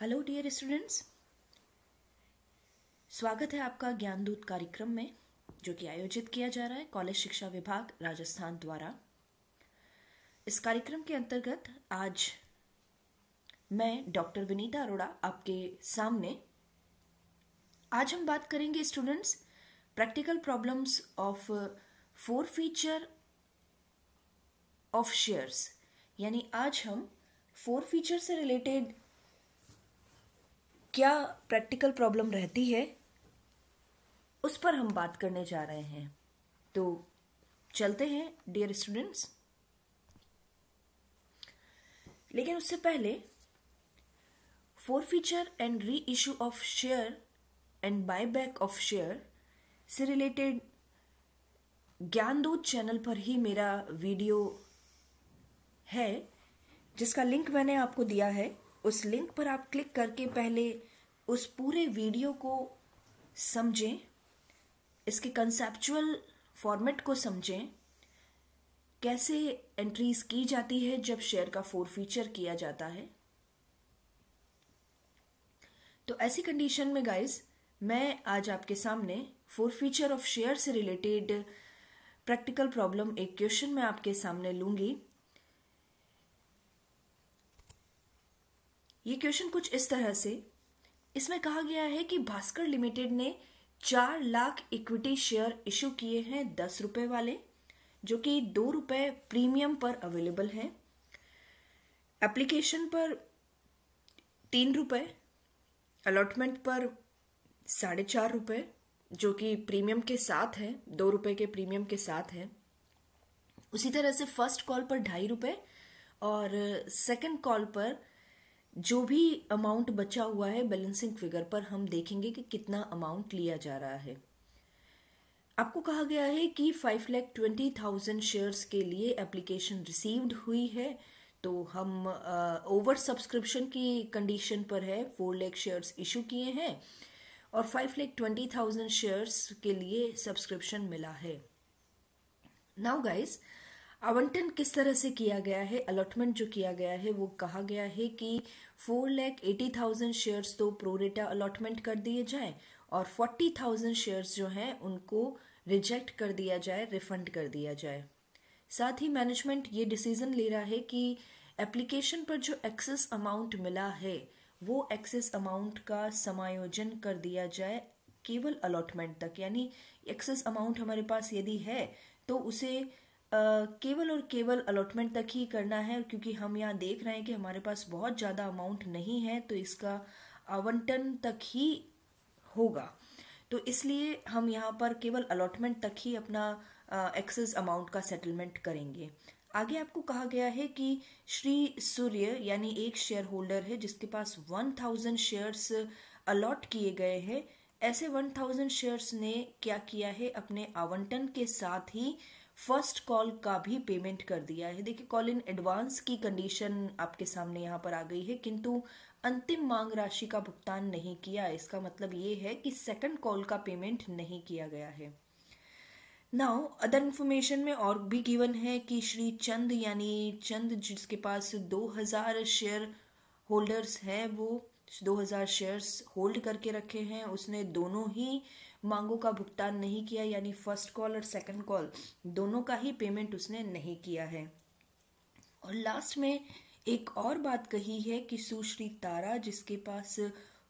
Hello dear students स्वागत है आपका ज्ञान दूत कार्यक्रम में, जो कि आयोजित किया जा रहा है कॉलेज शिक्षा विभाग राजस्थान द्वारा। इस कार्यक्रम के अंतर्गत आज मैं, डॉक्टर विनीता अरोड़ा, आपके सामने। आज हम बात करेंगे students practical problems of forfeiture of shares यानी आज हम फोर फीचर से रिलेटेड क्या प्रैक्टिकल प्रॉब्लम रहती है? उस पर हम बात करने जा रहे हैं। तो चलते हैं डियर स्टूडेंट्स लेकिन उससे पहले forfeiture and reissue of share and buy back of share से रिलेटेड ज्ञानदूत चैनल पर ही मेरा वीडियो है, जिसका लिंक मैंने आपको दिया है। उस लिंक पर आप क्लिक करके पहले उस पूरे वीडियो को समझें, इसके कंसेप्चुअल फॉर्मेट को समझें, कैसे एंट्रीज की जाती है जब शेयर का फोर फीचर किया जाता है। तो ऐसी कंडीशन में गाइस मैं आज आपके सामने फोर फीचर ऑफ़ शेयर से रिलेटेड प्रैक्टिकल प्रॉब्लम एक क्वेश्चन मैं आपके सामने लूँगी। ये क्वेश्चन कुछ इस तरह से। इसमें कहा गया है कि भास्कर लिमिटेड ने चार लाख इक्विटी शेयर इशू किए हैं दस रुपए वाले, जो कि दो रुपए प्रीमियम पर अवेलेबल हैं। एप्लीकेशन पर तीन रुपए, अलॉटमेंट पर साढ़े चार रुपए, जो कि प्रीमियम के साथ है, दो रुपए के प्रीमियम के साथ है। उसी तरह से फ़र्स्ट कॉल पर ढाई रुपए और सेकंड कॉल पर जो भी अमाउंट बचा हुआ है बैलेंसिंग फिगर पर हम देखेंगे कि कितना अमाउंट लिया जा रहा है। आपको कहा गया है कि five lakh twenty thousand shares के लिए एप्लीकेशन रिसीव्ड हुई है तो हम ओवर uh, सब्सक्रिप्शन की कंडीशन पर है फोर लैख शेयर्स इशू किए हैं और five lakh twenty thousand shares के लिए सब्सक्रिप्शन मिला है। नाउ गाइस आवंटन किस तरह से किया गया है अलॉटमेंट जो किया गया है, वो कहा गया है कि four lakh eighty thousand shares तो प्रोरेटा अलॉटमेंट कर दिए जाए और फोर्टी थाउज़ेंड शेयर्स जो हैं उनको रिजेक्ट कर दिया जाए रिफंड कर दिया जाए। साथ ही मैनेजमेंट ये डिसीज़न ले रहा है कि एप्लीकेशन पर जो एक्सेस अमाउंट मिला है, वो एक्सेस अमाउंट का समायोजन कर दिया जाए केवल अलॉटमेंट तक। यानी एक्सेस अमाउंट हमारे पास यदि है तो उसे केवल और केवल अलॉटमेंट तक ही करना है, क्योंकि हम यहाँ देख रहे हैं कि हमारे पास बहुत ज़्यादा अमाउंट नहीं है तो इसका आवंटन तक ही होगा। तो इसलिए हम यहाँ पर केवल अलॉटमेंट तक ही अपना एक्सेस अमाउंट का सेटलमेंट करेंगे। आगे आपको कहा गया है कि श्री सूर्य, यानी एक शेयर होल्डर है, जिसके पास वन थाउज़ेंड शेयर्स अलॉट किए गए हैं, ऐसे वन थाउज़ेंड शेयर्स ने क्या किया है, अपने आवंटन के साथ ही फ़र्स्ट कॉल का भी पेमेंट कर दिया है। देखिए, कॉल इन एडवांस की कंडीशन आपके सामने यहाँ पर आ गई है, किंतु अंतिम मांग राशि का भुगतान नहीं किया। इसका मतलब ये है कि सेकंड कॉल का पेमेंट नहीं किया गया है। नाउ अदर इन्फॉर्मेशन में और भी गिवन है कि श्री चंद, यानी चंद जिसके पास 2000 शेयर होल्डर्स हैं, वो 2000 शेयर्स होल्ड करके रखे हैं। उसने दोनों ही मांगों का भुगतान नहीं किया, यानी फ़र्स्ट कॉल और सेकंड कॉल दोनों का ही पेमेंट उसने नहीं किया है। और लास्ट में एक और बात कही है कि सुश्री तारा, जिसके पास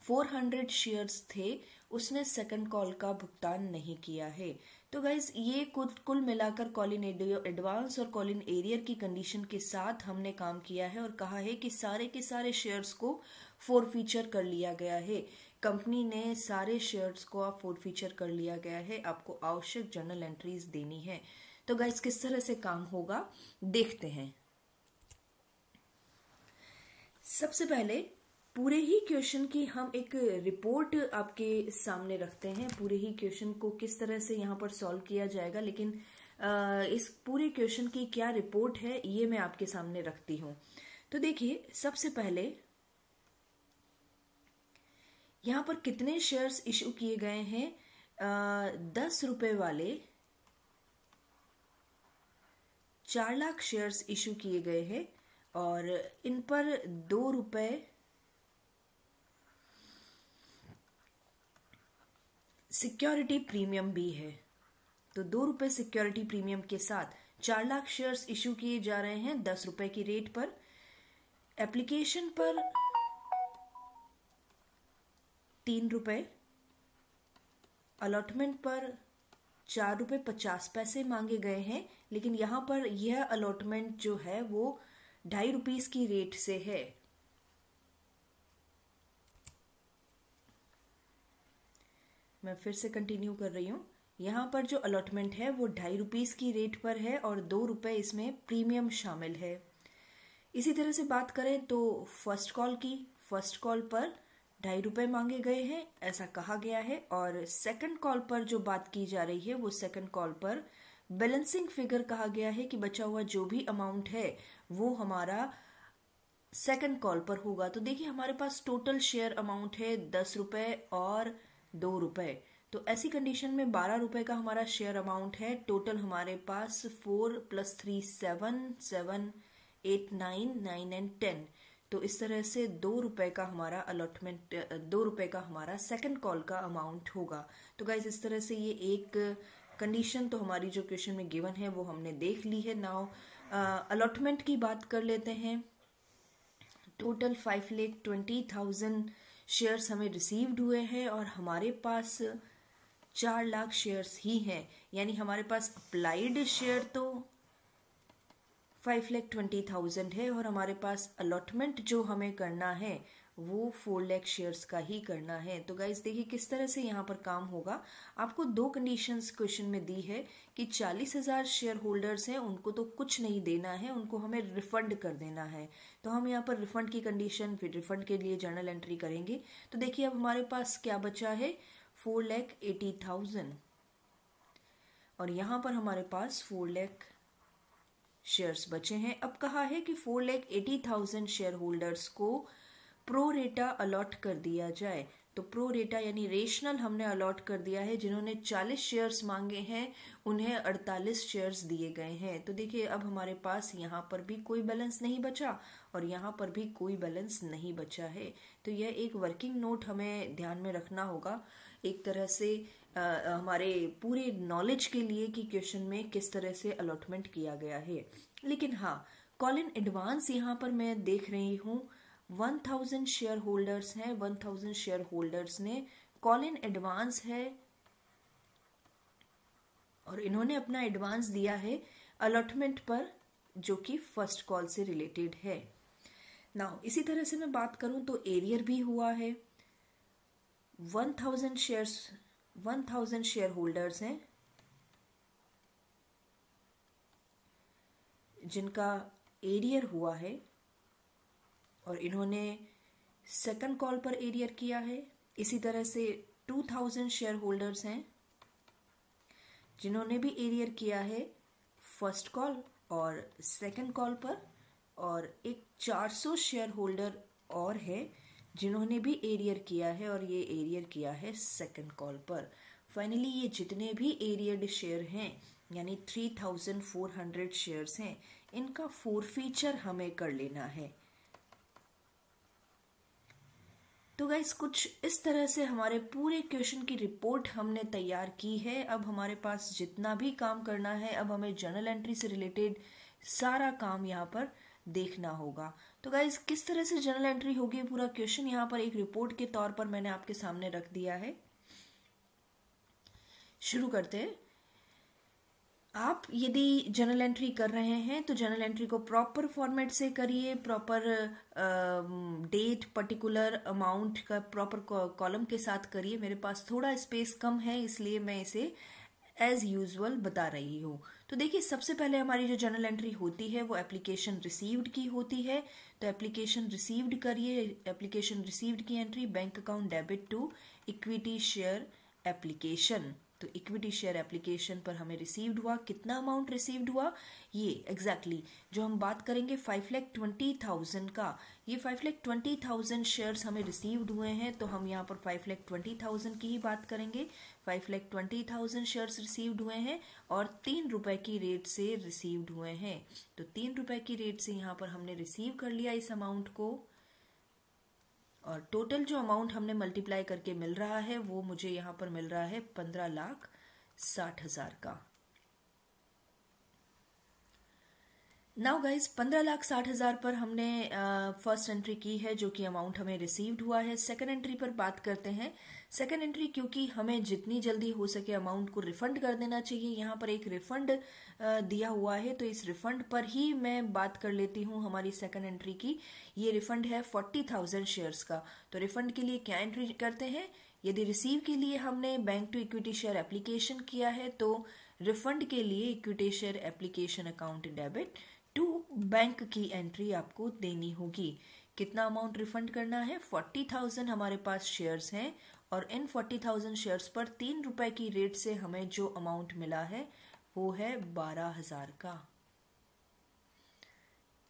400 शेयर्स थे, उसने सेकंड कॉल का भुगतान नहीं किया है। तो गाइज़ ये कुल कुल मिलाकर कॉलिन एडवांस और कॉलिन एरियर की कंडीशन के साथ हमने काम किया है और कहा है कि सारे के सारे शेयर्स को फोर फीचर कर लिया गया है। कंपनी ने सारे शेयर्स को आप फीचर कर लिया गया है। आपको आवश्यक जर्नल एंट्रीज देनी है। तो गाइज़ किस तरह से काम होगा? देखते हैं। सबसे पहले, पूरे ही क्वेश्चन की हम एक रिपोर्ट आपके सामने रखते हैं। पूरे ही क्वेश्चन को किस तरह से यहाँ पर सॉल्व किया जाएगा? लेकिन इस पूरे क्वेश्चन की क्या रिपोर्ट है, ये मैं आपके सामने रखती हूँ। तो देखिए, सबसे पहले यहाँ पर कितने शेयर्स इशू किए गए हैं? दस रुपए वाले चार लाख शेयर्स इशू किए गए हैं और इन पर दो रुपए सिक्योरिटी प्रीमियम भी है। तो दो रुपए सिक्योरिटी प्रीमियम के साथ चार लाख शेयर्स इशू किए जा रहे हैं दस रुपए की रेट पर। एप्लीकेशन पर तीन रुपए। अलॉटमेंट पर चार रुपए पचास पैसे मांगे गए हैं, लेकिन यहाँ पर यह अलॉटमेंट जो है वो ढाई रुपीस की रेट से है। मैं फिर से कंटिन्यू कर रही हूँ। यहाँ पर जो अलॉटमेंट है वो ढाई रुपीस की रेट पर है और दो रुपए इसमें प्रीमियम शामिल है। इसी तरह से बात करें तो फ़र्स्ट कॉल की। फ़र्स्ट कॉल पर ढाई रुपए मांगे गए हैं, ऐसा कहा गया है। और सेकंड कॉल पर जो बात की जा रही है, वो सेकंड कॉल पर बैलेंसिंग फिगर कहा गया है कि बचा हुआ जो भी अमाउंट है, वो हमारा सेकंड कॉल पर होगा। तो देखिए, हमारे पास टोटल शेयर अमाउंट है दस रुपए और दो रुपए। तो ऐसी कंडीशन में बारह रुपए का हमारा शेयर अमाउंट है। टोटल हमारे पास four plus three seven seven eight nine nine and ten तो इस तरह से दो रुपए का हमारा अलॉटमेंट दो रुपए का हमारा सेकंड कॉल का अमाउंट होगा। तो गाइज़ इस तरह से ये एक कंडीशन तो हमारी जो क्वेश्चन में गिवन है, वो हमने देख ली है। नाउ अलॉटमेंट की बात कर लेते हैं। Total five lakh twenty thousand shares हमें रिसीव्ड हुए हैं और हमारे पास चार लाख शेयर्स ही हैं। यानी हमारे पास अप्लाइड शेयर तो फाइव लैख ट्वेंटी थाउज़ेंड है और हमारे पास अलॉटमेंट जो हमें करना है, वो फोर लैख शेयर्स का ही करना है। तो गाइज़ देखिए किस तरह से यहाँ पर काम होगा। आपको दो कंडीशंस क्वेश्चन में दी है कि चालीस हज़ार शेयर होल्डर्स हैं, उनको तो कुछ नहीं देना है, उनको हमें रिफंड कर देना है। तो हम यहाँ पर रिफंड की कंडीशन फिर रिफंड के लिए जर्नल एंट्री करेंगे। तो देखिए अब हमारे पास क्या बचा है? फोर लैख एटी थाउज़ेंड और यहाँ पर हमारे पास फोर लैख शेयर्स बचे हैं। अब कहा है कि four lakh eighty thousand share holders को प्रो रेटा अलॉट कर दिया जाए। तो प्रो रेटा यानी रेशनल हमने अलॉट कर दिया है। जिन्होंने 40 शेयर्स मांगे हैं, उन्हें 48 शेयर्स दिए गए हैं। तो देखिए, अब हमारे पास यहाँ पर भी कोई बैलेंस नहीं बचा और यहाँ पर भी कोई बैलेंस नहीं बचा है। तो यह एक वर्किंग नोट हमें ध्यान में रखना होगा। एक तरह से हमारे पूरे नॉलेज के लिए कि क्वेश्चन में किस तरह से अलॉटमेंट किया गया है। लेकिन हाँ कॉल इन एडवांस यहाँ पर मैं देख रही हूँ वन थाउज़ेंड शेयर होल्डर्स हैं वन थाउज़ेंड शेयर होल्डर्स ने कॉल इन एडवांस है और इन्होंने अपना एडवांस दिया है अलॉटमेंट पर, जो कि फ़र्स्ट कॉल से रिलेटेड है। नाउ इसी तरह से मैं बात करूँ तो एरियर भी हुआ है। One thousand shares one thousand share holders हैं, जिनका एरियर हुआ है, और इन्होंने सेकंड कॉल पर एरियर किया है। इसी तरह से टू थाउज़ेंड शेयर होल्डर्स हैं, जिन्होंने भी एरियर किया है फ़र्स्ट कॉल और सेकंड कॉल पर, और एक 400 शेयर होल्डर और है जिन्होंने भी एरियर किया है और ये एरियर किया है सेकंड कॉल पर। फाइनली ये जितने भी एरियड शेयर हैं, यानी 3400 शेयर्स हैं, इनका फोर फीचर हमें कर लेना है। तो गाइस कुछ इस तरह से हमारे पूरे क्वेश्चन की रिपोर्ट हमने तैयार की है। अब हमारे पास जितना भी काम करना है, अब हमें जर्नल एंट्री से रिलेटेड सारा काम यहाँ पर देखना होगा। तो गाइज़ किस तरह से जर्नल एंट्री होगी पूरा क्वेश्चन यहाँ पर एक रिपोर्ट के तौर पर मैंने आपके सामने रख दिया है। शुरू करते हैं। आप यदि जर्नल एंट्री कर रहे हैं तो जर्नल एंट्री को प्रॉपर फॉर्मेट से करिए प्रॉपर डेट पर्टिकुलर अमाउंट का प्रॉपर कॉलम के साथ करिए। मेरे पास थोड़ा स्पेस कम है, इसलिए मैं इसे एज यूजल बता रही हूँ। तो देखिए, सबसे पहले हमारी जो जर्नल एंट्री होती है, वो एप्लीकेशन रिसीव्ड की होती है। तो एप्लीकेशन रिसीव्ड करिए। एप्लीकेशन रिसीव्ड की entry bank account debit to equity share application तो इक्विटी शेयर एप्लीकेशन पर हमें रिसीव्ड हुआ कितना अमाउंट रिसीव्ड हुआ ये एग्जैक्टली exactly, जो हम बात करेंगे फाइव लैख ट्वेंटी थाउज़ेंड का ये five lakh twenty thousand shares हमें रिसीव्ड हुए हैं तो हम यहाँ पर फाइव लैख ट्वेंटी थाउज़ेंड की ही बात करेंगे। Five lakh twenty thousand shares received हुए हैं और तीन रुपए की रेट से रिसीव्ड हुए हैं। तो तीन रुपए की रेट से यहाँ पर हमने रिसीव कर लिया इस अमाउंट को। और टोटल जो अमाउंट हमने मल्टीप्लाई करके मिल रहा है वो मुझे यहाँ पर मिल रहा है पंद्रह लाख साठ हज़ार का। नाउ गाइज़ पंद्रह लाख साठ हज़ार पर हमने फ़र्स्ट uh, एंट्री की है जो कि अमाउंट हमें रिसीव्ड हुआ है। सेकंड एंट्री पर बात करते हैं। सेकंड एंट्री क्योंकि हमें जितनी जल्दी हो सके अमाउंट को रिफंड कर देना चाहिए। यहाँ पर एक रिफंड दिया हुआ है तो इस रिफंड पर ही मैं बात कर लेती हूँ हमारी सेकेंड एंट्री की। ये रिफंड है फोर्टी थाउज़ेंड शेयर्स का। तो रिफंड के लिए क्या एंट्री करते हैं? यदि रिसीव के लिए हमने bank to equity share application किया है तो रिफंड के लिए equity share application account debit to bank की एंट्री आपको देनी होगी। कितना अमाउंट रिफंड करना है? फोर्टी थाउज़ेंड हमारे पास शेयर्स हैं और इन फोर्टी थाउज़ेंड शेयर्स पर तीन रुपए की रेट से हमें जो अमाउंट मिला है, वो है बारह हज़ार का।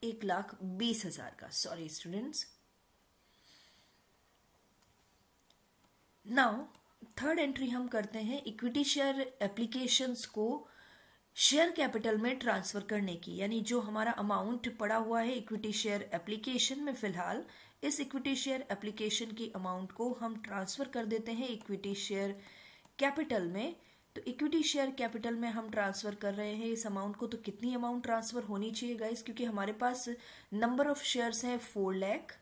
एक लाख बीस हज़ार का। Sorry students now third entry हम करते हैं इक्विटी शेयर एप्लीकेशंस को शेयर कैपिटल में ट्रांसफ़र करने की। यानी जो हमारा अमाउंट पड़ा हुआ है इक्विटी शेयर एप्लीकेशन में फ़िलहाल इस इक्विटी शेयर एप्लीकेशन की अमाउंट को हम ट्रांसफ़र कर देते हैं इक्विटी शेयर कैपिटल में। तो इक्विटी शेयर कैपिटल में हम ट्रांसफ़र कर रहे हैं। इस अमाउंट को तो कितनी अमाउंट ट्रांसफ़र होनी चाहिए गाइस क्योंकि हमारे पास नंबर ऑफ़ शेयर्स हैं फोर लैख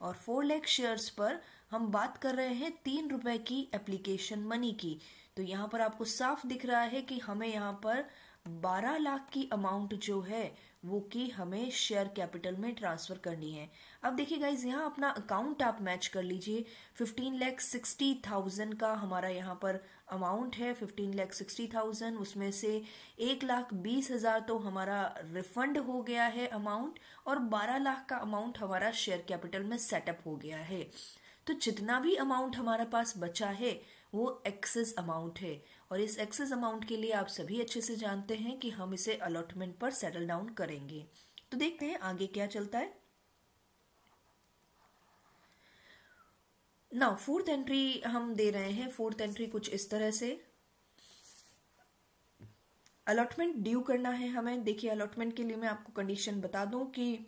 और फोर लैख शेयर्स पर हम बात कर रहे हैं तीन रुपए की एप्लीकेशन मनी की। तो यहाँ पर आपको साफ़ दिख रहा है कि हमें यहाँ पर 12 लाख की अमाउंट जो है, वो की हमें शेयर कैपिटल में ट्रांसफ़र करनी है। अब देखिए गाइज़ यहाँ अपना अकाउंट आप मैच कर लीजिए। फिफ्टीन लैख सिक्सटी थाउज़ेंड का हमारा यहाँ पर अमाउंट है। फिफ्टीन लैख सिक्सटी थाउज़ेंड उसमें से एक लाख बीस हज़ार तो हमारा रिफंड हो गया है अमाउंट और बारह लाख का अमाउंट हमारा शेयर कैपिटल में सेटअप हो गया है। तो जितना भी अमाउंट हमारे पास बचा है, वो एक्सेस अमाउंट है। और इस एक्सेस अमाउंट के लिए आप सभी अच्छे से जानते हैं कि हम इसे अलॉटमेंट पर सेटल डाउन करेंगे। तो देखते हैं आगे क्या चलता है। ना फोर्थ एंट्री हम दे रहे हैं। फोर्थ एंट्री कुछ इस तरह से। अलॉटमेंट ड्यू करना है हमें। देखिए अलॉटमेंट के लिए मैं आपको कंडीशन बता दूँ कि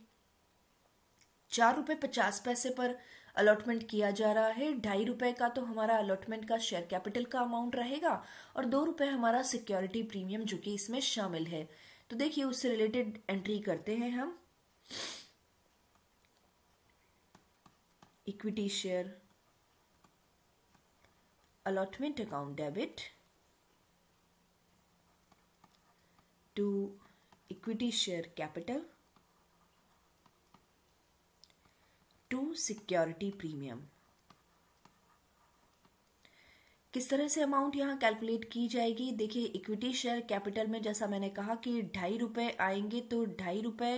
चार रुपए पचास पैसे पर अलॉटमेंट किया जा रहा है। ढाई रुपए का तो हमारा अलॉटमेंट का शेयर कैपिटल का अमाउंट रहेगा और दो रुपए हमारा सिक्योरिटी प्रीमियम जो कि इसमें शामिल है। तो देखिए, उससे रिलेटेड एंट्री करते हैं हम। Equity share allotment account debit, to equity share capital to security premium. किस तरह से अमाउंट यहाँ कैलकुलेट की जाएगी? देखिए इक्विटी शेयर कैपिटल में जैसा मैंने कहा कि ढाई रुपए आएँगे तो ढाई रुपए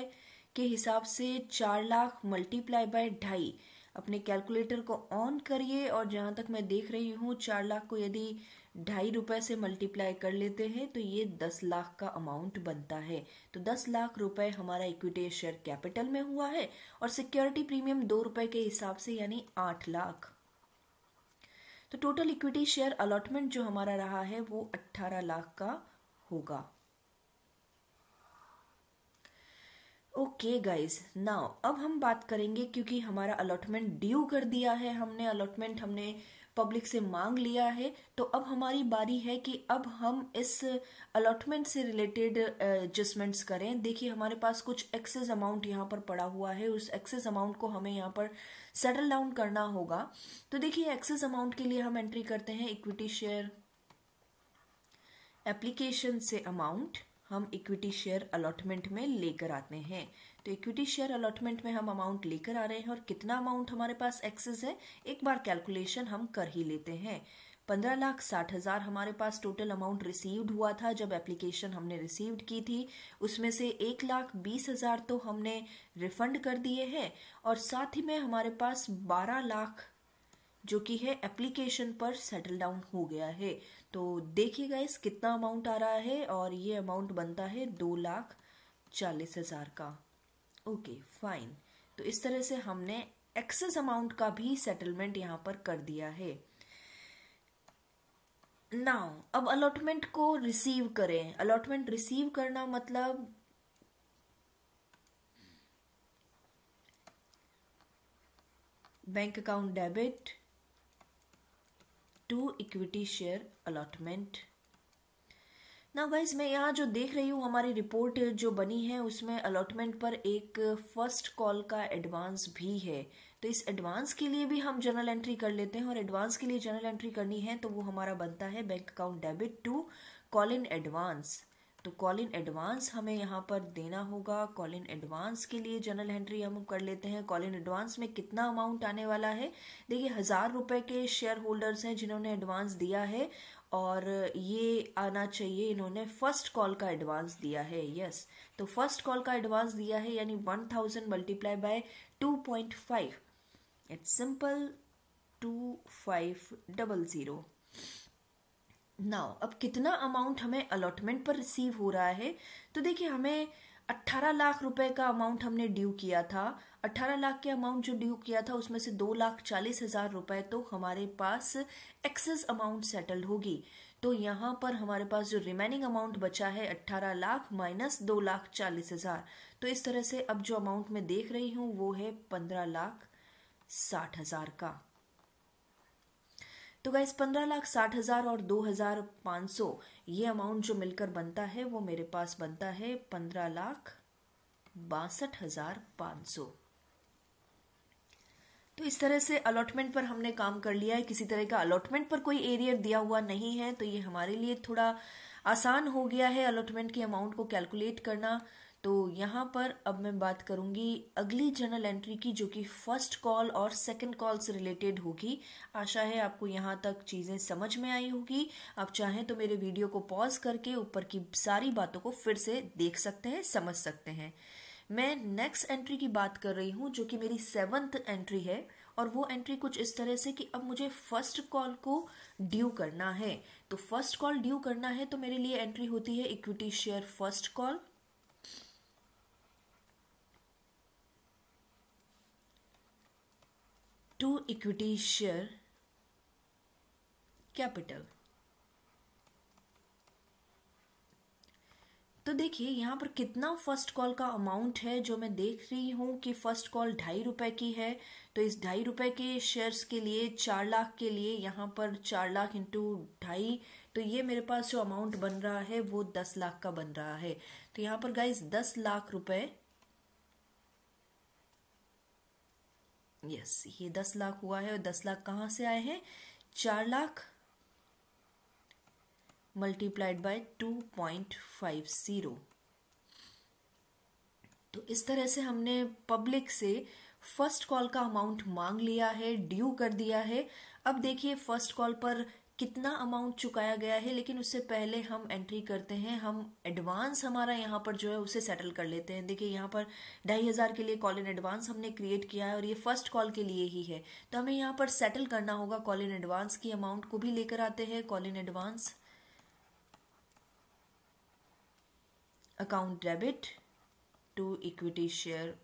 के हिसाब से चार लाख मल्टीप्लाई बाय ढाई। अपने कैलकुलेटर को ऑन करिए और जहाँ तक मैं देख रही हूँ, चार लाख को यदि ढाई रुपए से मल्टीप्लाई कर लेते हैं तो ये दस लाख का अमाउंट बनता है। तो दस लाख रुपए हमारा इक्विटी शेयर कैपिटल में हुआ है और सिक्योरिटी प्रीमियम दो रुपए के हिसाब से, यानी आठ लाख। तो टोटल इक्विटी शेयर अलॉटमेंट जो हमारा रहा है, वो अट्ठारह लाख का होगा। ओके गाइज़ नाउ अब हम बात करेंगे क्योंकि हमारा अलॉटमेंट ड्यू कर दिया है, हमने अलॉटमेंट हमने पब्लिक से मांग लिया है तो अब हमारी बारी है कि अब हम इस अलॉटमेंट से रिलेटेड एडजस्टमेंट्स करें। देखिए, हमारे पास कुछ एक्सेस अमाउंट यहाँ पर पड़ा हुआ है, उस एक्सेस अमाउंट को हमें यहाँ पर सेटल डाउन करना होगा। तो देखिए एक्सेस अमाउंट के लिए हम एंट्री करते हैं इक्विटी शेयर एप्लीकेशन से अमाउंट हम इक्विटी शेयर अलॉटमेंट में लेकर आते हैं। तो इक्विटी शेयर अलॉटमेंट में हम अमाउंट लेकर आ रहे हैं और कितना अमाउंट हमारे पास एक्सेस है, एक बार कैलकुलेशन हम कर ही लेते हैं। पंद्रह लाख साठ हज़ार हमारे पास टोटल अमाउंट रिसीव्ड हुआ था जब एप्लीकेशन हमने रिसीव्ड की थी। उसमें से एक लाख बीस हज़ार तो हमने रिफंड कर दिए हैं और साथ ही में हमारे पास बारह लाख जो कि है एप्लीकेशन पर सेटल डाउन हो गया है। तो देखिएगा इस कितना अमाउंट आ रहा है और ये अमाउंट बनता है दो लाख चालीस हज़ार का। ओके फाइन तो इस तरह से हमने एक्सेस अमाउंट का भी सेटलमेंट यहाँ पर कर दिया है। नाउ अब अलॉटमेंट को रिसीव करें। अलॉटमेंट रिसीव करना मतलब bank account debit to equity share allotment ना गाइज़ मैं यहाँ जो देख रही हूँ, हमारी रिपोर्ट जो बनी है, उसमें अलॉटमेंट पर एक फ़र्स्ट कॉल का एडवांस भी है। तो इस एडवांस के लिए भी हम जर्नल एंट्री कर लेते हैं और एडवांस के लिए जर्नल एंट्री करनी है तो वो हमारा बनता है bank account debit to call in advance तो कॉल इन एडवांस हमें यहाँ पर देना होगा। कॉल इन एडवांस के लिए जनरल एंट्री हम कर लेते हैं। कॉल इन एडवांस में कितना अमाउंट आने वाला है? देखिए, हज़ार रुपए के शेयर होल्डर्स हैं जिन्होंने एडवांस दिया है। और ये आना चाहिए, इन्होंने फ़र्स्ट कॉल का एडवांस दिया है यस तो फ़र्स्ट कॉल का एडवांस दिया है, यानी one thousand multiply by two point five it's simple two five double zero now अब कितना अमाउंट हमें अलॉटमेंट पर रिसीव हो रहा है तो देखिए हमें 18 लाख रुपए का अमाउंट हमने ड्यू किया था। 18 लाख के अमाउंट जो ड्यू किया था, उसमें से दो लाख चालीस हज़ार रुपए तो हमारे पास एक्सेस अमाउंट सेटल्ड होगी। तो यहाँ पर हमारे पास जो रिमेनिंग अमाउंट बचा है 18 लाख माइनस दो लाख चालीस हज़ार। तो इस तरह से अब जो अमाउंट मैं देख रही हूँ, वो है पंद्रह लाख साठ हज़ार का। तो गाइस पंद्रह लाख साठ हज़ार और दो हज़ार पाँच सौ। ये अमाउंट जो मिलकर बनता है, वो मेरे पास बनता है पंद्रह लाख बासठ हज़ार पाँच सौ। तो इस तरह से अलॉटमेंट पर हमने काम कर लिया है। किसी तरह का अलॉटमेंट पर कोई एरियर दिया हुआ नहीं है तो ये हमारे लिए थोड़ा आसान हो गया है अलॉटमेंट की अमाउंट को कैलकुलेट करना। तो यहाँ पर अब मैं बात करूँगी अगली जर्नल एंट्री की, जो कि फ़र्स्ट कॉल और सेकंड कॉल से रिलेटेड होगी। आशा है आपको यहाँ तक चीज़ें समझ में आई होगी। आप चाहें तो मेरे वीडियो को पॉज करके ऊपर की सारी बातों को फिर से देख सकते हैं, समझ सकते हैं। मैं नेक्स्ट एंट्री की बात कर रही हूँ, जो कि मेरी सेवंथ एंट्री है, और वो एंट्री कुछ इस तरह से कि अब मुझे फ़र्स्ट कॉल को ड्यू करना है। तो फ़र्स्ट कॉल ड्यू करना है तो मेरे लिए एंट्री होती है equity share first call to equity share capital. तो देखिए, यहाँ पर कितना फ़र्स्ट कॉल का अमाउंट है जो मैं देख रही हूँ कि फ़र्स्ट कॉल ढाई रुपए की है। तो इस ढाई रुपए के शेयर्स के लिए चार लाख के लिए यहाँ पर चार लाख इंटू ढाई तो ये मेरे पास जो अमाउंट बन रहा है वो दस लाख का बन रहा है। तो यहाँ पर गाइस दस लाख रुपए यस ये दस लाख हुआ है और दस लाख कहाँ से आए हैं? चार lakh multiplied by two point five zero तो इस तरह से हमने पब्लिक से फ़र्स्ट कॉल का अमाउंट मांग लिया है ड्यू कर दिया है। अब देखिए फ़र्स्ट कॉल पर कितना अमाउंट चुकाया गया है, लेकिन उससे पहले हम एंट्री करते हैं, हम एडवांस हमारा यहाँ पर जो है उसे सेटल कर लेते हैं। देखिए, यहाँ पर ढाई हज़ार के लिए कॉल इन एडवांस हमने क्रिएट किया है और ये फ़र्स्ट कॉल के लिए ही है। तो हमें यहाँ पर सेटल करना होगा कॉल इन एडवांस की अमाउंट को भी लेकर आते हैं call in advance account debit to equity share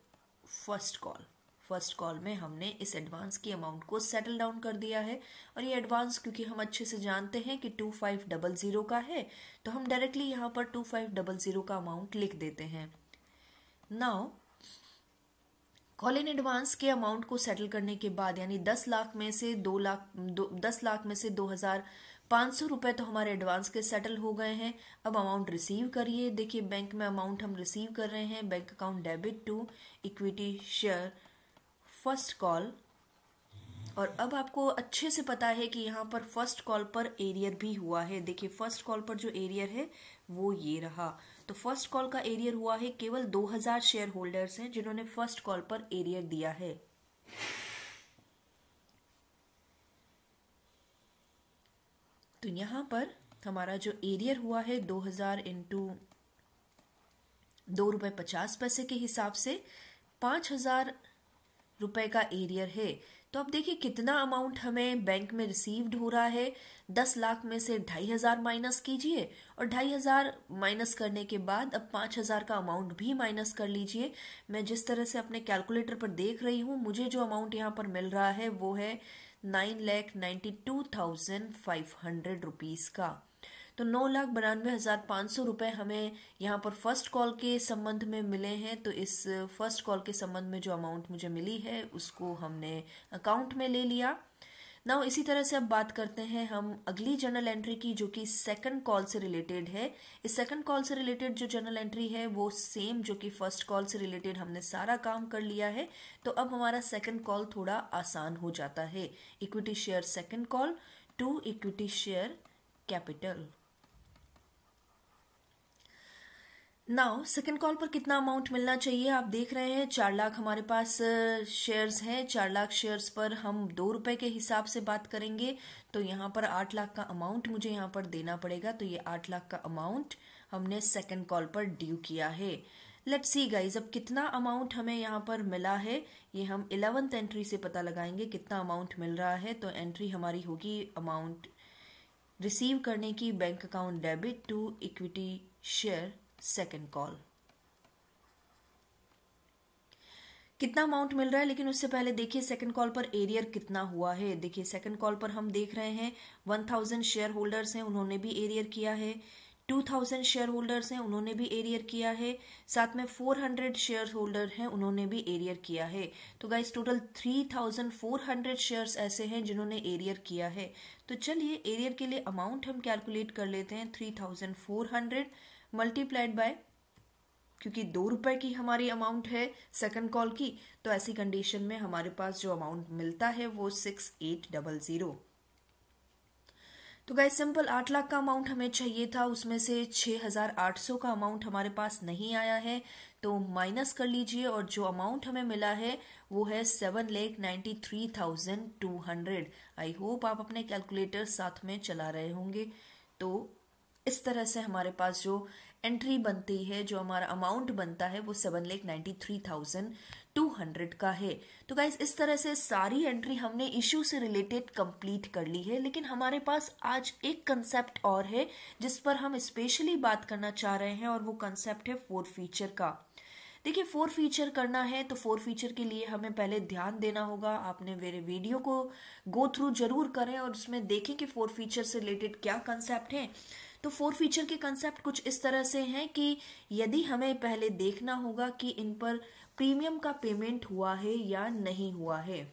first call first call में हमने इस एडवांस की अमाउंट को सेटल डाउन कर दिया है। और ये एडवांस क्योंकि हम अच्छे से जानते हैं कि टू फाइव डबल ज़ीरो का है तो हम डायरेक्टली यहाँ पर टू फाइव डबल ज़ीरो का अमाउंट लिख देते हैं। नाउ कॉल इन एडवांस के अमाउंट को सेटल करने के बाद, यानी दस लाख में से दो लाख दस लाख में से दो हज़ार पाँच सौ रुपए तो हमारे एडवांस के सेटल हो गए हैं। अब अमाउंट रिसीव करिए। देखिए बैंक में अमाउंट हम रिसीव कर रहे हैं। Bank account debit to equity share first call, और अब आपको अच्छे से पता है कि यहाँ पर फ़र्स्ट कॉल पर एरियर भी हुआ है। देखिए, फ़र्स्ट कॉल पर जो एरियर है, वो ये रहा। तो फ़र्स्ट कॉल का एरियर हुआ है केवल 2000 शेयर होल्डर्स हैं जिन्होंने फ़र्स्ट कॉल पर एरियर दिया है। तो यहाँ पर हमारा जो एरियर हुआ है 2000 हज़ार इंटू दो रुपए पचास पैसे के हिसाब से, पाँच हज़ार रुपए का एरियर है। तो अब देखिए कितना अमाउंट हमें बैंक में रिसीव्ड हो रहा है। दस लाख में से ढाई हज़ार माइनस कीजिए और ढाई हज़ार माइनस करने के बाद अब पाँच हज़ार का अमाउंट भी माइनस कर लीजिए। मैं जिस तरह से अपने कैलकुलेटर पर देख रही हूँ, मुझे जो अमाउंट यहाँ पर मिल रहा है वो है nine lakh ninety two thousand five hundred rupees का। तो नौ लाख बानवे हज़ार पाँच सौ रुपये हमें यहाँ पर फ़र्स्ट कॉल के संबंध में मिले हैं। तो इस फ़र्स्ट कॉल के संबंध में जो अमाउंट मुझे मिली है, उसको हमने अकाउंट में ले लिया। ना इसी तरह से अब बात करते हैं हम अगली जर्नल एंट्री की, जो कि सेकंड कॉल से रिलेटेड है। इस सेकंड कॉल से रिलेटेड जो जर्नल एंट्री है, वो सेम जो कि फ़र्स्ट कॉल से रिलेटेड हमने सारा काम कर लिया है। तो अब हमारा सेकंड कॉल थोड़ा आसान हो जाता है। Equity share second call to equity share capital now second call पर कितना अमाउंट मिलना चाहिए? आप देख रहे हैं, चार लाख हमारे पास शेयर्स हैं। चार लाख शेयर्स पर हम दो रुपए के हिसाब से बात करेंगे। तो यहाँ पर आठ लाख का अमाउंट मुझे यहाँ पर देना पड़ेगा। तो ये आठ लाख का अमाउंट हमने सेकंड कॉल पर ड्यू किया है। लेट सी गाइज़ अब कितना अमाउंट हमें यहाँ पर मिला है? ये हम इलेवंथ एंट्री से पता लगाएँगे कितना अमाउंट मिल रहा है। तो एंट्री हमारी होगी अमाउंट रिसीव करने की bank account debit to equity share second call कितना अमाउंट मिल रहा है, लेकिन उससे पहले देखिए सेकंड कॉल पर एरियर कितना हुआ है। देखिए सेकंड कॉल पर हम देख रहे हैं वन थाउज़ेंड शेयर होल्डर्स हैं, उन्होंने भी एरियर किया है। टू थाउज़ेंड शेयर होल्डर्स हैं, उन्होंने भी एरियर किया है। साथ में फोर हंड्रेड शेयर होल्डर हैं, उन्होंने भी एरियर किया है। तो guys total three thousand four hundred shares ऐसे हैं जिन्होंने एरियर किया है। तो चलिए एरियर के लिए अमाउंट हम कैलकुलेट कर लेते हैं three thousand four hundred multiplied by क्योंकि दो रुपए की हमारी अमाउंट है सेकंड कॉल की तो ऐसी कंडीशन में हमारे पास जो अमाउंट मिलता है वो सिक्स एट डबल ज़ीरो तो गाइस सिंपल आठ लाख का अमाउंट हमें चाहिए था, उसमें से छह हज़ार आठ सौ का अमाउंट हमारे पास नहीं आया है। तो माइनस कर लीजिए और जो अमाउंट हमें मिला है, वो है seven lakh ninety three thousand two hundred I hope आप अपने कैलकुलेटर साथ में चला रहे होंगे। तो इस तरह से हमारे पास जो एंट्री बनती है, जो हमारा अमाउंट बनता है, वो seven lakh ninety three thousand two hundred का है। तो गाइज़ इस तरह से सारी एंट्री हमने इश्यू से रिलेटेड कंप्लीट कर ली है, लेकिन हमारे पास आज एक कंसेप्ट और है, जिस पर हम स्पेशली बात करना चाह रहे हैं, और वो कंसेप्ट है फोर फीचर का। देखिए फोर फीचर करना है तो फोर फीचर के लिए हमें पहले ध्यान देना होगा। आपने मेरे वीडियो को गो थ्रू ज़रूर करें, और उसमें देखें कि फोर फीचर से रिलेटेड क्या कंसेप्ट है। तो फोर फीचर के कंसेप्ट कुछ इस तरह से हैं कि यदि हमें पहले देखना होगा कि इन पर प्रीमियम का पेमेंट हुआ है या नहीं हुआ है।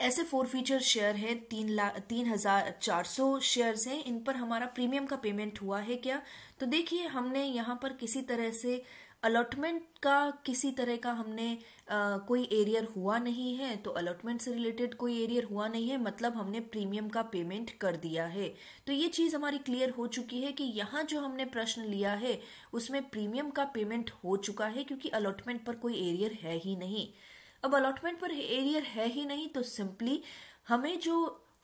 ऐसे फोर फीचर शेयर हैं, तीन लाख तीन हज़ार चार सौ शेयर हैं, इन पर हमारा प्रीमियम का पेमेंट हुआ है क्या? तो देखिए, हमने यहाँ पर किसी तरह से अलॉटमेंट का किसी तरह का हमने आ, कोई एरियर हुआ नहीं है तो अलॉटमेंट से रिलेटेड कोई एरियर हुआ नहीं है मतलब हमने प्रीमियम का पेमेंट कर दिया है। तो ये चीज़ हमारी क्लियर हो चुकी है कि यहाँ जो हमने प्रश्न लिया है उसमें प्रीमियम का पेमेंट हो चुका है क्योंकि अलॉटमेंट पर कोई एरियर है ही नहीं। अब अलॉटमेंट पर एरियर है ही नहीं तो सिंपली हमें जो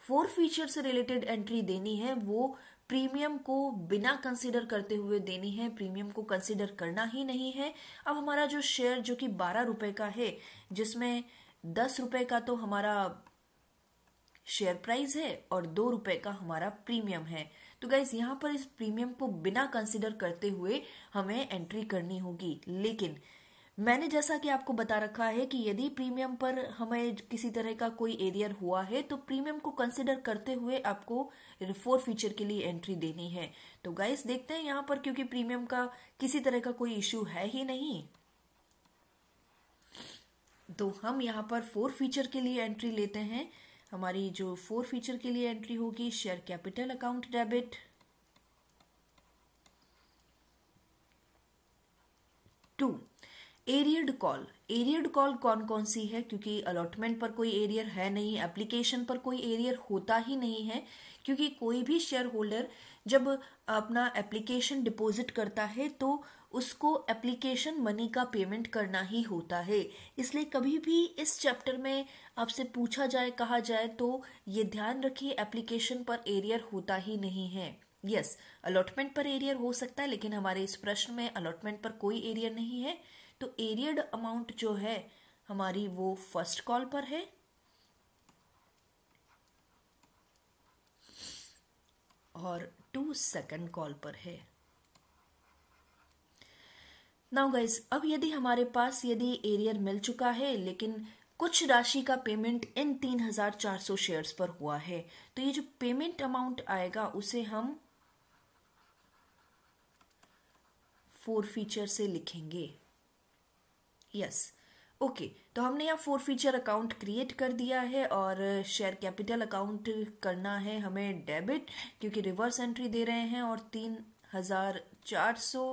फोर फीचर से रिलेटेड एंट्री देनी है वो प्रीमियम को बिना कंसिडर करते हुए देनी है, प्रीमियम को कंसिडर करना ही नहीं है। अब हमारा जो शेयर जो कि बारह रुपए का है, जिसमें दस रुपए का तो हमारा शेयर प्राइस है और दो रुपए का हमारा प्रीमियम है। तो गाइज़ यहाँ पर इस प्रीमियम को बिना कंसिडर करते हुए हमें एंट्री करनी होगी। लेकिन मैंने जैसा कि आपको बता रखा है कि यदि प्रीमियम पर हमें किसी तरह का कोई एरियर हुआ है तो प्रीमियम को कंसिडर करते हुए आपको फोर फीचर के लिए एंट्री देनी है। तो गाइस देखते हैं यहाँ पर क्योंकि प्रीमियम का किसी तरह का कोई इश्यू है ही नहीं। तो हम यहाँ पर फोर फीचर के लिए एंट्री लेते हैं। हमारी जो फोर फीचर के लिए एंट्री होगी share capital account debit to arrear call arrear call कौन कौन सी है? क्योंकि अलॉटमेंट पर कोई एरियर है नहीं एप्लीकेशन पर कोई एरियर होता ही नहीं है क्योंकि कोई भी शेयर होल्डर जब अपना एप्लीकेशन डिपॉजिट करता है तो उसको एप्लीकेशन मनी का पेमेंट करना ही होता है। इसलिए कभी भी इस चैप्टर में आपसे पूछा जाए कहा जाए तो ये ध्यान रखिए एप्लीकेशन पर एरियर होता ही नहीं है। यस yes, अलॉटमेंट पर एरियर हो सकता है लेकिन हमारे इस प्रश्न में अलॉटमेंट पर कोई एरियर नहीं है। तो एरियड अमाउंट जो है, हमारी वो फ़र्स्ट कॉल पर है। और टू सेकंड कॉल पर है। नाउ गाइज़ अब यदि हमारे पास यदि एरियर मिल चुका है, लेकिन कुछ राशि का पेमेंट इन तीन हज़ार चार सौ शेयर पर हुआ है तो ये जो पेमेंट अमाउंट आएगा, उसे हम फोर फीचर से लिखेंगे। यस ओके तो हमने यहाँ फोर फीचर अकाउंट क्रिएट कर दिया है और शेयर कैपिटल अकाउंट करना है हमें डेबिट क्योंकि रिवर्स एंट्री दे रहे हैं और तीन हज़ार चार सौ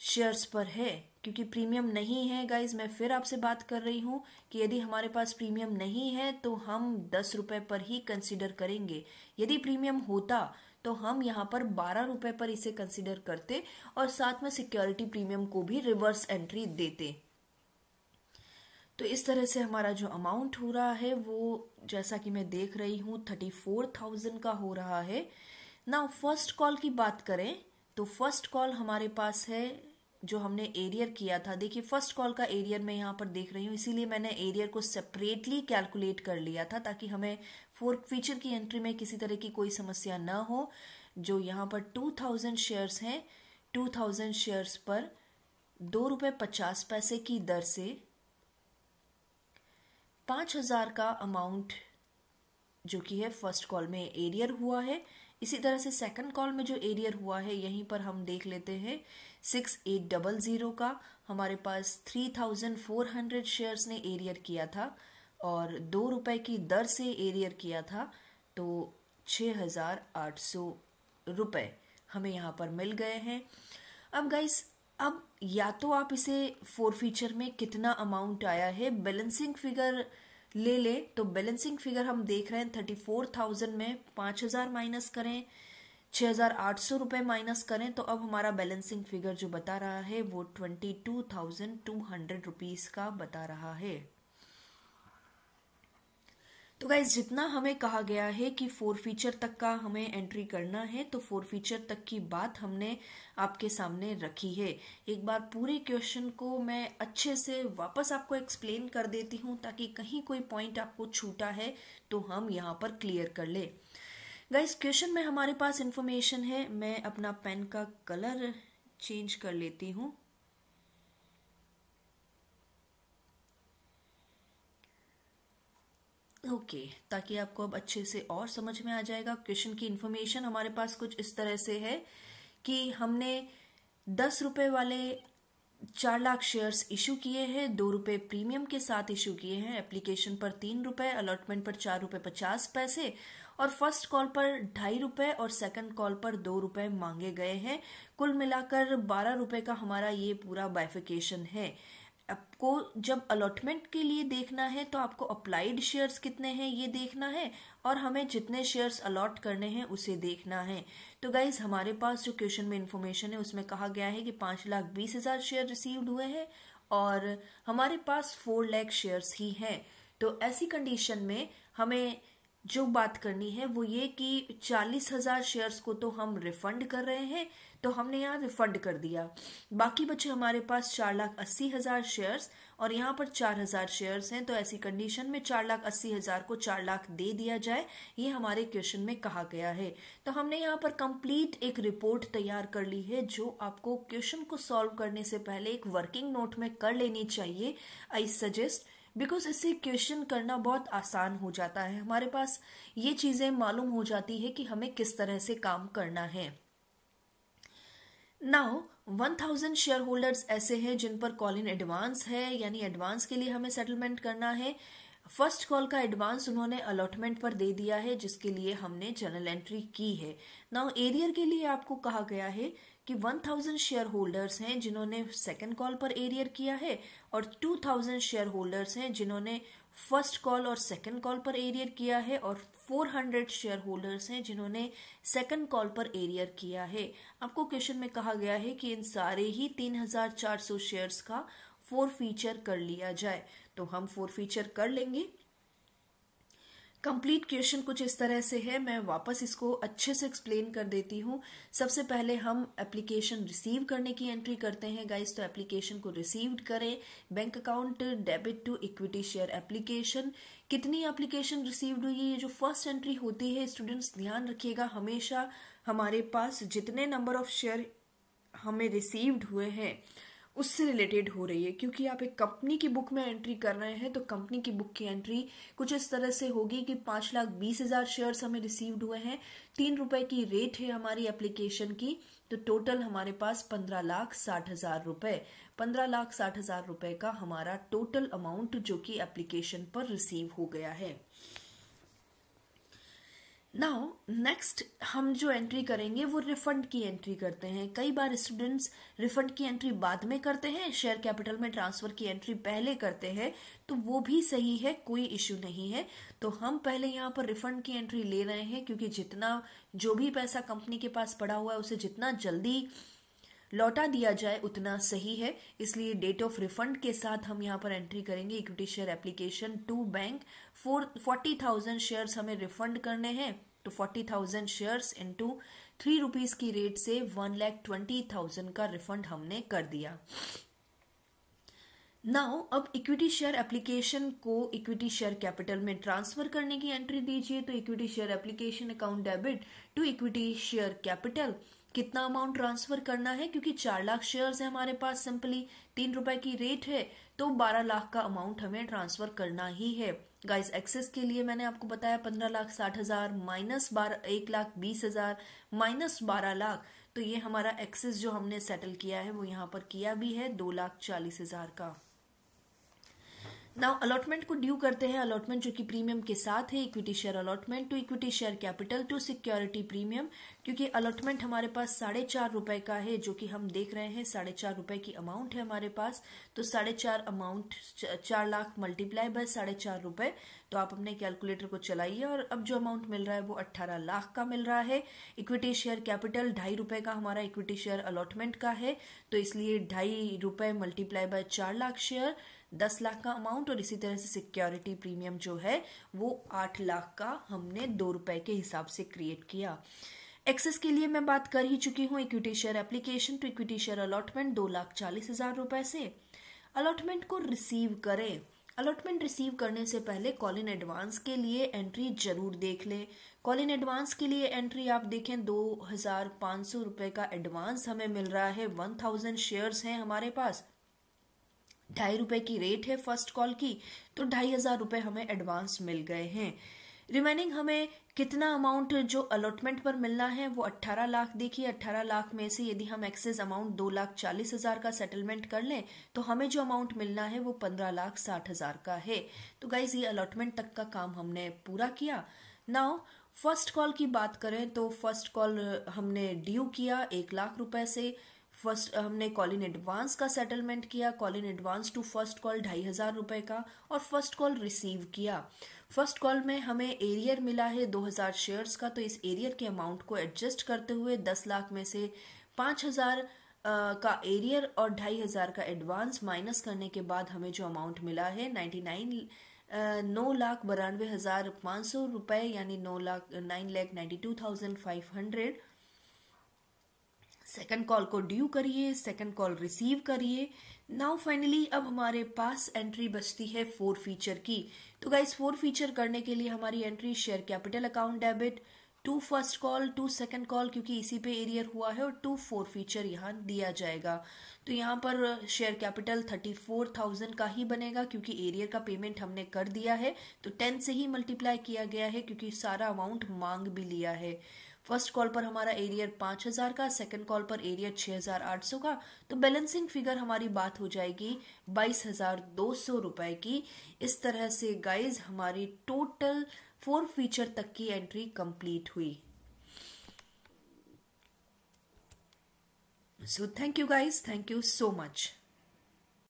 शेयर्स पर है, क्योंकि प्रीमियम नहीं है गाइज़ मैं फिर आपसे बात कर रही हूँ कि यदि हमारे पास प्रीमियम नहीं है तो हम दस रुपए पर ही कंसिडर करेंगे। यदि प्रीमियम होता तो हम यहाँ पर बारह रुपए पर इसे कंसिडर करते और साथ में सिक्योरिटी प्रीमियम को भी रिवर्स एंट्री देते। तो इस तरह से हमारा जो अमाउंट हो रहा है, वो जैसा कि मैं देख रही हूँ थर्टी फोर थाउज़ेंड का हो रहा है। ना फ़र्स्ट कॉल की बात करें तो फ़र्स्ट कॉल हमारे पास है, जो हमने एरियर किया था। देखिए फ़र्स्ट कॉल का एरियर मैं यहाँ पर देख रही हूँ, इसीलिए मैंने एरियर को सेपरेटली कैलकुलेट कर लिया था, ताकि हमें फोर्थ फीचर की एंट्री में किसी तरह की कोई समस्या न हो, जो यहाँ पर टू थाउज़ेंड शेयर्स हैं। टू थाउज़ेंड शेयर्स पर दो रुपये पचास पैसे की दर से पाँच हज़ार का अमाउंट जो कि है फ़र्स्ट कॉल में एरियर हुआ है। इसी तरह से सेकंड कॉल में जो एरियर हुआ है, यहीं पर हम देख लेते हैं सिक्स एट डबल ज़ीरो का। हमारे पास three thousand four hundred shares ने एरियर किया था और दो रुपए की दर से एरियर किया था तो छ हज़ार आठ सौ रुपए हमें यहाँ पर मिल गए हैं। अब गाइस अब या तो आप इसे फोर फीचर में कितना अमाउंट आया है बैलेंसिंग फिगर ले ले तो बैलेंसिंग फिगर हम देख रहे हैं थर्टी फोर थाउज़ेंड में पाँच हज़ार माइनस करें, छह हज़ार आठ सौ रुपए माइनस करें तो अब हमारा बैलेंसिंग फिगर जो बता रहा है वो twenty two thousand two hundred rupees का बता रहा है। तो गाइज़ जितना हमें कहा गया है कि फोर फीचर तक का हमें एंट्री करना है तो फोर फीचर तक की बात हमने आपके सामने रखी है। एक बार पूरे क्वेश्चन को मैं अच्छे से वापस आपको एक्सप्लेन कर देती हूँ, ताकि कहीं कोई पॉइंट आपको छूटा है तो हम यहाँ पर क्लियर कर ले। गाइज़ क्वेश्चन में हमारे पास इंफॉर्मेशन है, मैं अपना पेन का कलर चेंज कर लेती हूँ। ओके okay, ताकि आपको अब अच्छे से और समझ में आ जाएगा। क्वेश्चन की इन्फॉर्मेशन हमारे पास कुछ इस तरह से है कि हमने दस रुपए वाले चार लाख शेयर्स इशू किए हैं दो रुपए प्रीमियम के साथ इशू किए हैं एप्लीकेशन पर तीन रुपए अलॉटमेंट पर चार रुपए पचास पैसे और फ़र्स्ट कॉल पर ढाई रुपए और सेकंड कॉल पर दो रुपए मांगे गए हैं। कुल मिलाकर बारह रुपए का हमारा ये पूरा बाइफिकेशन है। आपको जब अलॉटमेंट के लिए देखना है तो आपको अप्लाइड शेयर्स कितने हैं, ये देखना है, और हमें जितने शेयर्स अलॉट करने हैं, उसे देखना है। तो गाइज़ हमारे पास जो क्वेश्चन में इंफॉर्मेशन है, उसमें कहा गया है कि पाँच लाख बीस हज़ार शेयर रिसीव्ड हुए हैं, और हमारे पास फोर लैख शेयर्स ही हैं। तो ऐसी कंडीशन में हमें जो बात करनी है वो ये कि चालीस हज़ार शेयर्स को तो हम रिफंड कर रहे हैं तो हमने यहाँ रिफंड कर दिया। बाकी बचे हमारे पास चार लाख अस्सी हज़ार शेयर्स और यहाँ पर चार हज़ार शेयर्स हैं तो ऐसी कंडीशन में चार लाख अस्सी हज़ार को चार लाख दे दिया जाए, ये हमारे क्वेश्चन में कहा गया है। तो हमने यहाँ पर कंप्लीट एक रिपोर्ट तैयार कर ली है, जो आपको क्वेश्चन को सॉल्व करने से पहले एक वर्किंग नोट में कर लेनी चाहिए आई सजेस्ट बिकॉज़ इससे क्वेश्चन करना बहुत आसान हो जाता है। हमारे पास ये चीज़ें मालूम हो जाती है कि हमें किस तरह से काम करना है। Now one thousand share holders ऐसे हैं जिन पर कॉल इन एडवांस है, यानी एडवांस के लिए हमें सेटलमेंट करना है। फ़र्स्ट कॉल का एडवांस उन्होंने अलॉटमेंट पर दे दिया है, जिसके लिए हमने जनरल एंट्री की है। नाउ एरियर के लिए आपको कहा गया है कि 1000 शेयर होल्डर्स हैं जिन्होंने सेकंड कॉल पर एरियर किया है और 2000 शेयर होल्डर्स हैं जिन्होंने फ़र्स्ट कॉल और सेकंड कॉल पर एरियर किया है और 400 शेयर होल्डर्स हैं जिन्होंने सेकंड कॉल पर एरियर किया है। आपको क्वेश्चन में कहा गया है कि इन सारे ही 3400 शेयर्स का फोर फीचर कर लिया जाए। तो हम फोर फीचर कर लेंगे। कंप्लीट क्वेश्चन कुछ इस तरह से है। मैं वापस इसको अच्छे से एक्सप्लेन कर देती हूँ। सबसे पहले हम एप्लीकेशन रिसीव करने की एंट्री करते हैं। गाइस तो एप्लीकेशन को रिसीव्ड करें। Bank account debit to equity share application कितनी एप्लीकेशन रिसीव्ड हुई है? ये जो फ़र्स्ट एंट्री होती है स्टूडेंट्स ध्यान रखिएगा। हमेशा हमारे पास जितने नंबर ऑफ़ शेयर हमें रिसीव्ड हुए हैं उससे रिलेटेड हो रही है, क्योंकि आप एक कंपनी की बुक में एंट्री कर रहे हैं तो कंपनी की बुक की एंट्री कुछ इस तरह से होगी कि पाँच लाख बीस हज़ार शेयर हमें रिसीव्ड हुए हैं, तीन रुपए की रेट है हमारी एप्लीकेशन की तो टोटल हमारे पास पंद्रह लाख साठ हज़ार रुपए, पंद्रह लाख साठ हज़ार रुपए का हमारा टोटल अमाउंट जो कि एप्लीकेशन पर रिसीव हो गया है। नाउ नेक्स्ट हम जो एंट्री करेंगे, वो रिफंड की एंट्री करते हैं। कई बार स्टूडेंट्स रिफंड की एंट्री बाद में करते हैं शेयर कैपिटल में ट्रांसफ़र की एंट्री पहले करते हैं तो वो भी सही है, कोई इश्यू नहीं है। तो हम पहले यहाँ पर रिफंड की एंट्री ले रहे हैं, क्योंकि जितना, जो भी पैसा कंपनी के पास पड़ा हुआ है, उसे जितना जल्दी लौटा दिया जाए उतना सही है। इसलिए डेट ऑफ़ रिफंड के साथ हम यहाँ पर एंट्री करेंगे। Equity share application to bank four forty thousand share हमें रिफंड करने हैं। तो forty thousand share into three rupees की रेट से वन लैख ट्वेंटी थाउज़ेंड का रिफंड हमने कर दिया। नाउ अब इक्विटी शेयर एप्लीकेशन को इक्विटी शेयर कैपिटल में ट्रांसफ़र करने की एंट्री दीजिए। तो equity share application account debit to equity share capital कितना अमाउंट ट्रांसफ़र करना है? क्योंकि चार लाख शेयर्स है हमारे पास सिंपली तीन रुपए की रेट है तो बारह लाख का अमाउंट हमें ट्रांसफ़र करना ही है। गाइस एक्सेस के लिए मैंने आपको बताया पंद्रह लाख साठ हज़ार माइनस बारह एक लाख बीस हज़ार माइनस बारह लाख। तो ये हमारा एक्सेस जो हमने सेटल किया है, वो यहाँ पर किया भी है, दो लाख चालीस हज़ार का। नाउ अलॉटमेंट को ड्यू करते हैं अलॉटमेंट जो कि प्रीमियम के साथ है equity share allotment to equity share capital to security premium क्योंकि अलॉटमेंट हमारे पास साढ़े चार रुपए का है, जो कि हम देख रहे हैं, साढ़े चार रुपए की अमाउंट है हमारे पास। तो साढ़े चार अमाउंट चार लाख मल्टीप्लाई बाय साढ़े चार रुपए। तो आप अपने कैलकुलेटर को चलाइए और अब जो अमाउंट मिल रहा है वो अट्ठारह लाख का मिल रहा है। इक्विटी शेयर कैपिटल ढाई रुपए का हमारा इक्विटी शेयर अलॉटमेंट का है। तो इसलिए ढाई रुपए मल्टीप्लाई बाय चार लाख शेयर दस लाख का अमाउंट और इसी तरह से सिक्योरिटी प्रीमियम जो है, वो आठ लाख का हमने दो रुपए के हिसाब से क्रिएट किया। एक्सेस के लिए मैं बात कर ही चुकी हूँ equity share application to equity share allotment दो लाख चालीस हज़ार रुपए से। अलॉटमेंट को रिसीव करें। अलॉटमेंट रिसीव करने से पहले कॉल इन एडवांस के लिए एंट्री ज़रूर देख लें। कॉल इन एडवांस के लिए एंट्री आप देखें, दो हज़ार पाँच सौ रुपए का एडवांस हमें मिल रहा है। वन थाउज़ेंड शेयर्स हैं हमारे पास। ढाई रुपए की रेट है फ़र्स्ट कॉल की तो ढाई हज़ार रुपए हमें एडवांस मिल गए हैं। रिमेनिंग हमें कितना अमाउंट जो अलॉटमेंट पर मिलना है, वो 18 लाख देखिए 18 लाख में से यदि हम एक्सेस अमाउंट दो लाख चालीस हज़ार का सेटलमेंट कर लें तो हमें जो अमाउंट मिलना है वो पंद्रह लाख साठ हज़ार का है। तो गाइज़ ये अलॉटमेंट तक का काम हमने पूरा किया। नाउ फ़र्स्ट कॉल की बात करें तो फ़र्स्ट कॉल हमने ड्यू किया एक लाख रुपए से। फ़र्स्ट हमने कॉल इन एडवांस का सेटलमेंट किया call in advance to first call ढाई हज़ार रुपए का और फ़र्स्ट कॉल रिसीव किया। फ़र्स्ट कॉल में हमें एरियर मिला है दो हज़ार शेयर्स का तो इस एरियर के अमाउंट को एडजस्ट करते हुए दस लाख में से पाँच हज़ार का एरियर और ढाई हज़ार का एडवांस माइनस करने के बाद हमें जो अमाउंट मिला है नाइन्टी नाइन नौ लाख बानवे हज़ार पाँच सौ रुपए, यानी नौ lakh nine lakh ninety two thousand five hundred. Second call को ड्यू करिए सेकंड कॉल रिसीव करिए। नाउ फाइनली अब हमारे पास एंट्री बचती है फोर फीचर की। तो गाइस फोर फीचर करने के लिए हमारी entry share capital account debit to first call to second call क्योंकि इसी पे एरियर हुआ है और टू फोर फीचर यहाँ दिया जाएगा। तो यहाँ पर share capital thirty four thousand का ही बनेगा, क्योंकि एरियर का पेमेंट हमने कर दिया है। तो टेन से ही मल्टीप्लाई किया गया है, क्योंकि सारा अमाउंट मांग भी लिया है। फ़र्स्ट कॉल पर हमारा एरियर पाँच हज़ार का, सेकंड कॉल पर एरियर छह हज़ार आठ सौ का। तो बैलेंसिंग फिगर हमारी बात हो जाएगी बाईस हज़ार दो सौ रुपए की। इस तरह से गाइज़ हमारी टोटल फोर फीचर तक की एंट्री कंप्लीट हुई। So thank you guys thank you so much